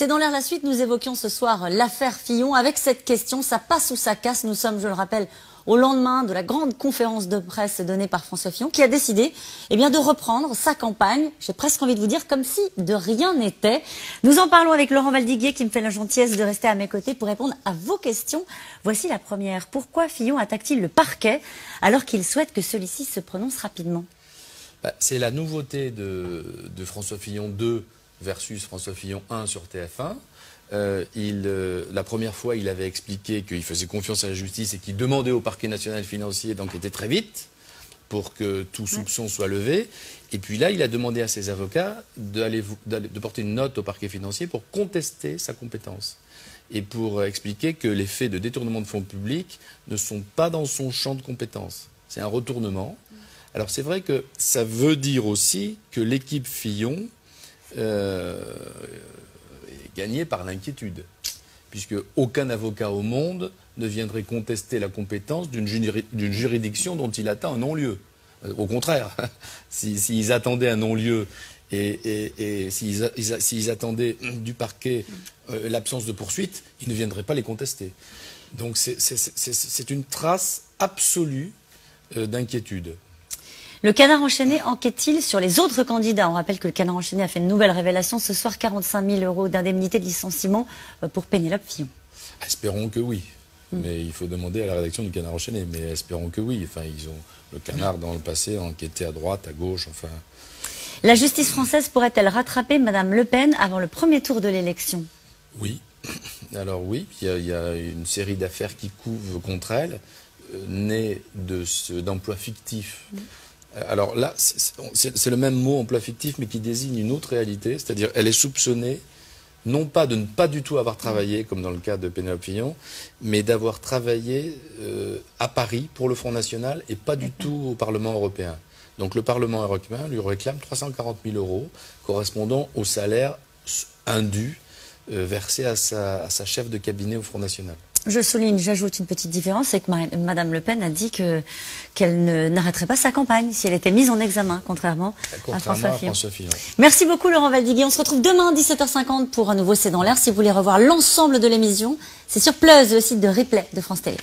C'est dans l'air la suite, nous évoquions ce soir l'affaire Fillon avec cette question, ça passe ou ça casse Nous sommes, je le rappelle, au lendemain de la grande conférence de presse donnée par François Fillon, qui a décidé eh de reprendre sa campagne, j'ai presque envie de vous dire, comme si de rien n'était. Nous en parlons avec Laurent Valdiguier, qui me fait la gentillesse de rester à mes côtés pour répondre à vos questions. Voici la première. Pourquoi Fillon attaque-t-il le parquet alors qu'il souhaite que celui-ci se prononce rapidement? Bah, C'est la nouveauté de François Fillon 2 versus François Fillon 1 sur TF1. Euh, il, euh, la première fois, il avait expliqué qu'il faisait confiance à la justice et qu'il demandait au parquet national financier d'enquêter très vite pour que tout soupçon soit levé. Et puis là, il a demandé à ses avocats de porter une note au parquet financier pour contester sa compétence et pour expliquer que les faits de détournement de fonds publics ne sont pas dans son champ de compétence. C'est un retournement. Alors c'est vrai que ça veut dire aussi que l'équipe Fillon euh, gagné par l'inquiétude, puisque aucun avocat au monde ne viendrait contester la compétence d'une juridiction dont il attend un non-lieu. Euh, au contraire, s'ils attendaient un non-lieu et, s'ils attendaient du parquet euh, l'absence de poursuite, ils ne viendraient pas les contester. Donc c'est une trace absolue d'inquiétude. Le canard enchaîné enquête-t-il sur les autres candidats? On rappelle que le canard enchaîné a fait une nouvelle révélation ce soir 45 000 euros d'indemnité de licenciement euh, pour Pénélope Fillon. Espérons que oui. Hmm. Mais il faut demander à la rédaction du Canard enchaîné. Mais espérons que oui. Enfin, ils ont le canard dans le passé enquêté à droite, à gauche. Enfin. La justice française pourrait-elle rattraper Madame Le Pen avant le premier tour de l'élection? Oui. Alors oui, il y, a, une série d'affaires qui couvent contre elle, euh, nées d'emplois fictifs. Hmm. Euh, alors là, c'est le même mot emploi fictif, mais qui désigne une autre réalité, c'est-à-dire elle est soupçonnée non pas de ne pas du tout avoir travaillé, comme dans le cas de Pénélope Fillon, mais d'avoir travaillé euh, à Paris pour le Front National et pas du tout au Parlement européen. Donc le Parlement européen lui réclame 340 000 euros correspondant au salaire indu euh, versé à sa chef de cabinet au Front National. Je souligne, j'ajoute une petite différence, c'est que Mme Le Pen a dit qu'elle n'arrêterait pas sa campagne si elle était mise en examen, contrairement, à François Fillon. Merci beaucoup Laurent Valdiguier. On se retrouve demain à 17h50 pour un nouveau C'est dans l'air. Si vous voulez revoir l'ensemble de l'émission, c'est sur Plus, le site de replay de France Télé.